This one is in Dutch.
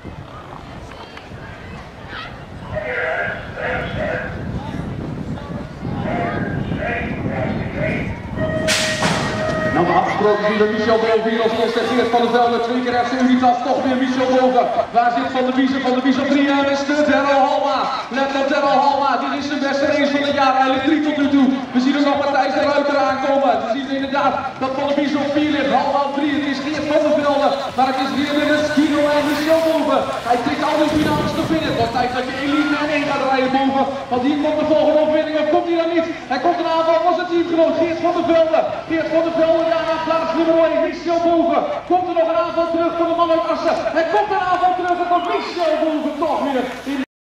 Nou, afgesproken zien Michel Boven hier als eerste. van van de Velde, twee keer FC Unitas, toch weer Michel Boven. Waar zit Van de Wiezen? Van de Wiezen op 3 en is de Halma. Let op Terro Halma dit is de beste race van het jaar. Eigenlijk 3 tot nu toe. We zien er nog Matthijs de eraan aankomen. We zien inderdaad dat Van de Wiezen op 4 ligt. Halma op 3, het is geen van de Velde. Maar het is weer weer een hij trekt al die finales te binnen. Het was tijd dat je Elite en 1 gaat rijden boven. Want hier komt de volgende overwinning. Of komt hij dan niet? Hij komt een aanval. Was het teamgenoot Geert van der Velde. Geert van der Velde naar plaats nummer 1. Michel Boven. Komt er nog een aanval terug voor de man uit Assen. Er komt een aanval terug. En komt Michel Boven toch weer